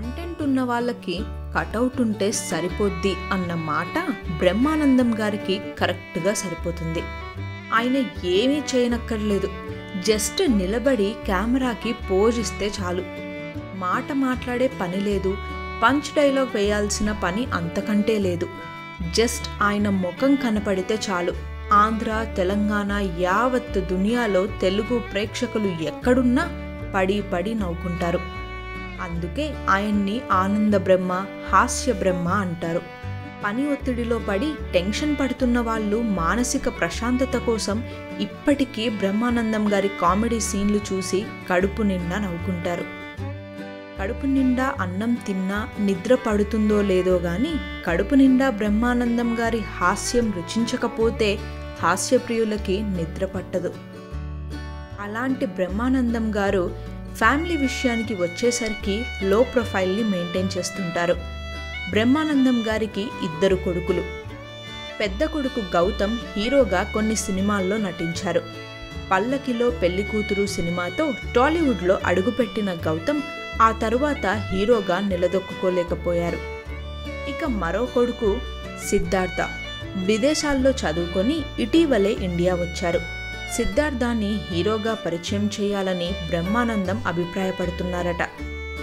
Content ఉన్న వాళ్ళకి cutout ఉంటే సరిపోద్ది అన్న మాట బ్రహ్మానందం గారికి కరెక్ట్గా సరిపోతుంది. ఆయన ఏమీ చేయనక్కర్లేదు. జస్ట్ నిలబడి కెమెరాకి పోజ్ ఇస్తే చాలు. మాట మాట్లాడే పని లేదు. పంచ్ డైలాగ్ వేయాల్సిన పని అంతకంటే లేదు. జస్ట్ ఆయన ముఖం కనపడితే చాలు. ఆంధ్ర తెలంగాణ యావత్ దునియాలో తెలుగు ప్రేక్షకులు ఎక్కడున్నా పడి పడి నవ్వుకుంటారు. అందుకే ఆయన్ని ఆనంద బ్రహ్మ హాస్య బ్రహ్మ అంటారు. పని ఒత్తిడిలో పడి టెన్షన్ పడుతున్న వాళ్ళు మానసిక ప్రశాంతత కోసం ఇప్పటికీ బ్రహ్మానందం గారి కామెడీ సీన్లు చూసి కడుపు నిండా నవ్వుకుంటారు. కడుపు నిండా అన్నం తిన్నా నిద్ర పడుతుందో లేదో గాని కడుపు నిండా బ్రహ్మానందం గారి హాస్యం రుచించకపోతే హాస్యప్రియులకి నిద్ర పట్టదు. అలాంటి బ్రహ్మానందం గారు ఫ్యామిలీ విషయానికి వచ్చేసరికి లో ప్రొఫైల్ని మెయింటైన్ చేస్తుంటారు. బ్రహ్మానందం గారికి ఇద్దరు కొడుకులు. పెద్ద కొడుకు గౌతమ్ హీరోగా కొన్ని సినిమాల్లో నటించారు. పల్లకిలో పెళ్ళి కూతురు సినిమాతో టాలీవుడ్లో అడుగుపెట్టిన గౌతమ్ ఆ తరువాత హీరోగా నిలదొక్కుకోలేకపోయారు. ఇక మరో కొడుకు సిద్ధార్థ. విదేశాల్లో చదువుకొని ఇటీవలే ఇండియా వచ్చారు. సిద్ధార్థాన్ని హీరోగా పరిచయం చేయాలని బ్రహ్మానందం అభిప్రాయపడుతున్నారట.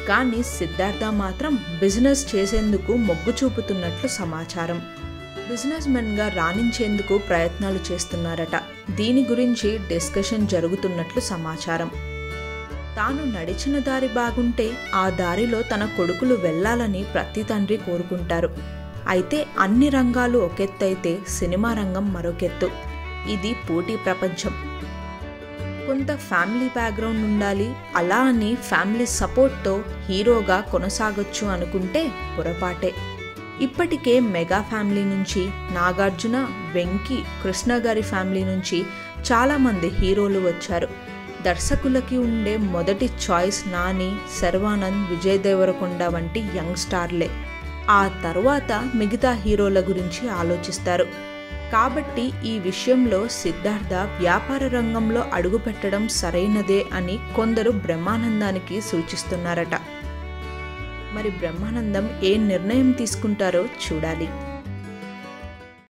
కానీ సిద్ధార్థ మాత్రం బిజినెస్ చేసేందుకు మొగ్గు చూపుతున్నట్లు సమాచారం. బిజినెస్ మెన్గా రాణించేందుకు ప్రయత్నాలు చేస్తున్నారట. దీని గురించి డిస్కషన్ జరుగుతున్నట్లు సమాచారం. తాను నడిచిన దారి బాగుంటే ఆ దారిలో తన కొడుకులు వెళ్ళాలని ప్రతి తండ్రి కోరుకుంటారు. అయితే అన్ని రంగాలు ఒకెత్తైతే సినిమా రంగం మరొకెత్తు. ఇది పోటీ ప్రపంచం. కొంత ఫ్యామిలీ బ్యాక్గ్రౌండ్ ఉండాలి. అలా అని ఫ్యామిలీ సపోర్ట్తో హీరోగా కొనసాగొచ్చు అనుకుంటే పొరపాటే. ఇప్పటికే మెగా ఫ్యామిలీ నుంచి నాగార్జున వెంకీ కృష్ణ గారి ఫ్యామిలీ నుంచి చాలామంది హీరోలు వచ్చారు. దర్శకులకి ఉండే మొదటి చాయిస్ నాని శర్వానంద్ విజయ్ దేవరకొండ వంటి యంగ్ స్టార్లే. ఆ తర్వాత మిగతా హీరోల గురించి ఆలోచిస్తారు. కాబట్టి ఈ విషయంలో సిద్ధార్థ వ్యాపార రంగంలో అడుగుపెట్టడం సరైనదే అని కొందరు బ్రహ్మానందానికి సూచిస్తున్నారట. మరి బ్రహ్మానందం ఏ నిర్ణయం తీసుకుంటారో చూడాలి.